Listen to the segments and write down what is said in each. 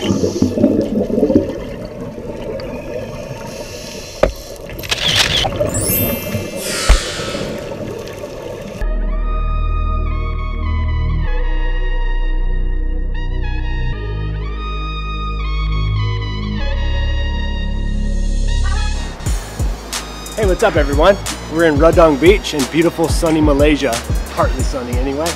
Hey, what's up everyone? We're in Redang Beach in beautiful sunny Malaysia, partly sunny anyway.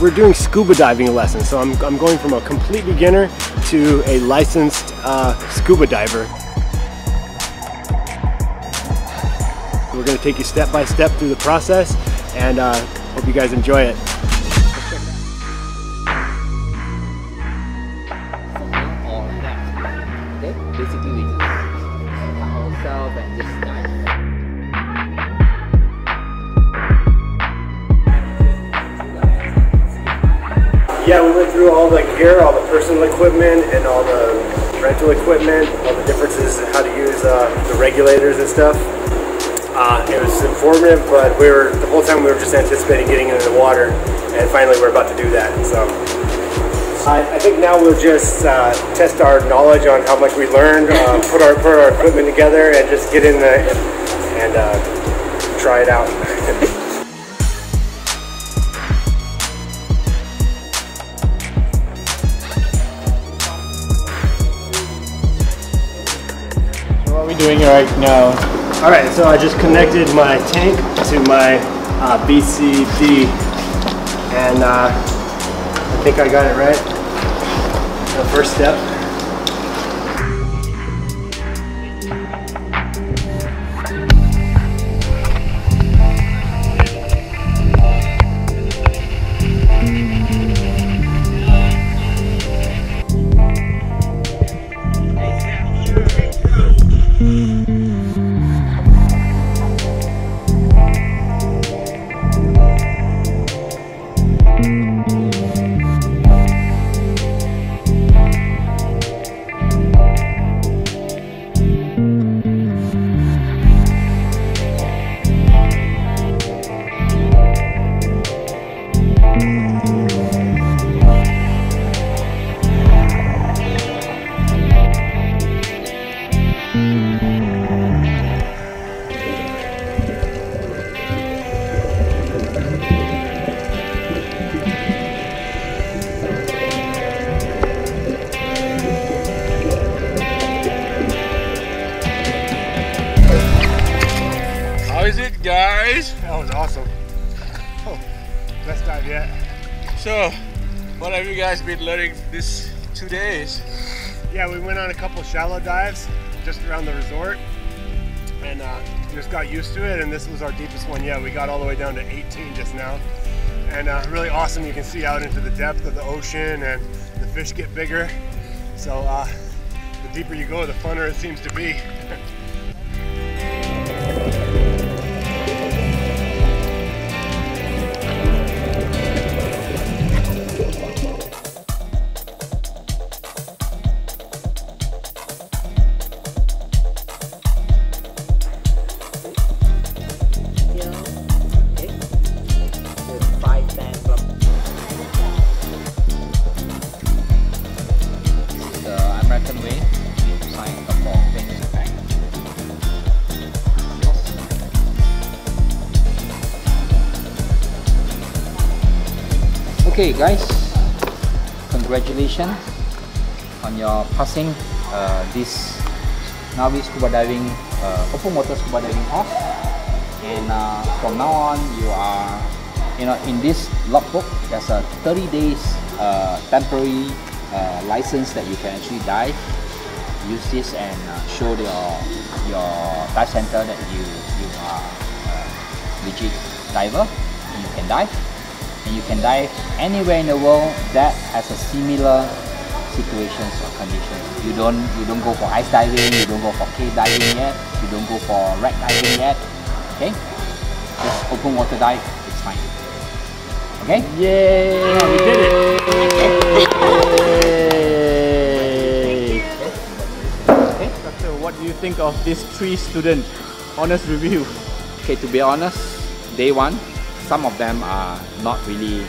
We're doing scuba diving lessons, so I'm, I'm going from a complete beginner to a licensed uh, scuba diver. We're going to take you step by step through the process and uh, hope you guys enjoy it. Yeah, we went through all the gear, all the personal equipment, and all the rental equipment, all the differences in how to use uh, the regulators and stuff. Uh, it was informative, but we were the whole time we were just anticipating getting into the water, and finally we're about to do that. So I, I think now we'll just uh, test our knowledge on how much we learned, uh, put our put our equipment together, and just get in the and uh, try it out. Doing right now? All right, so I just connected my tank to my uh, BCD, and uh, I think I got it right. The first step. Guys? That was awesome. Oh, best dive yet. So, what have you guys been learning this two days? Yeah, we went on a couple shallow dives just around the resort, and uh, just got used to it. And this was our deepest one yet. We got all the way down to 18 just now, and uh, really awesome. You can see out into the depth of the ocean, and the fish get bigger. So uh, the deeper you go, the funner it seems to be. Okay guys, congratulations on your passing uh, this NAUI scuba diving uh, open water scuba diving course. And uh, from now on you are you know in this logbook there's a 30 days uh, temporary uh, license that you can actually dive use this and uh, show your your dive center that you you are uh, legit diver and you can dive and you can dive anywhere in the world that has a similar situations or conditions. You don't you don't go for ice diving, you don't go for cave diving yet, you don't go for wreck diving yet. Okay? Just open water dive, it's fine. Okay? Yay! we did it! Okay, Doctor, what do you think of these three students? Honest review. Okay, to be honest, day one, some of them are not really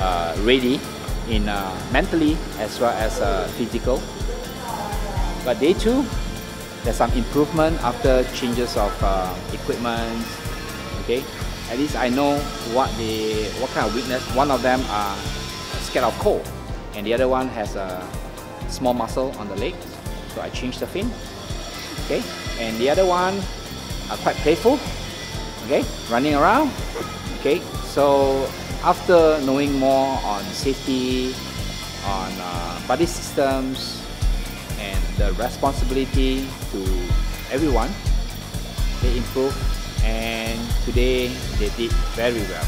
uh, ready in uh, mentally as well as uh, physical. But day two, there's some improvement after changes of uh, equipment. Okay, at least I know what the what kind of weakness. One of them are scared of cold, and the other one has a small muscle on the leg. So I changed the fin. Okay, and the other one are quite playful. Okay, running around. Okay, so after knowing more on safety, on uh, body systems, and the responsibility to everyone, they improved and today they did very well.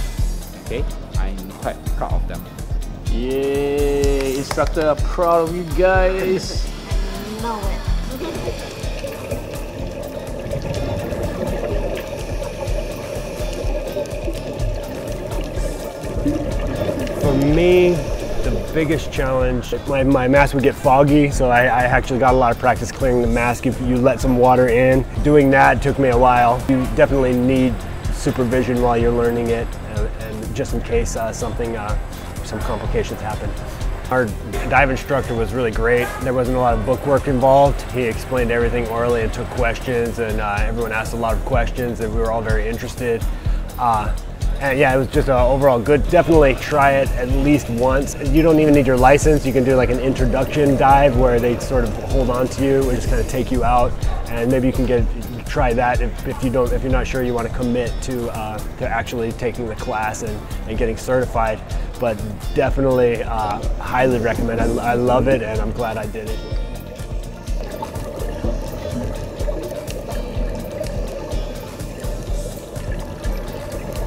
Okay, I'm quite proud of them. Yay! Instructor, proud of you guys. know it. me, the biggest challenge, my, my mask would get foggy, so I, I actually got a lot of practice clearing the mask. If you let some water in, doing that took me a while. You definitely need supervision while you're learning it, and, and just in case uh, something, uh, some complications happen. Our dive instructor was really great. There wasn't a lot of book work involved. He explained everything orally and took questions, and uh, everyone asked a lot of questions, and we were all very interested. Uh, and yeah, it was just uh, overall good. Definitely try it at least once. You don't even need your license. You can do like an introduction dive where they sort of hold on to you and just kind of take you out, and maybe you can get try that if, if you don't if you're not sure you want to commit to uh, to actually taking the class and, and getting certified. But definitely uh, highly recommend. I, I love it, and I'm glad I did it.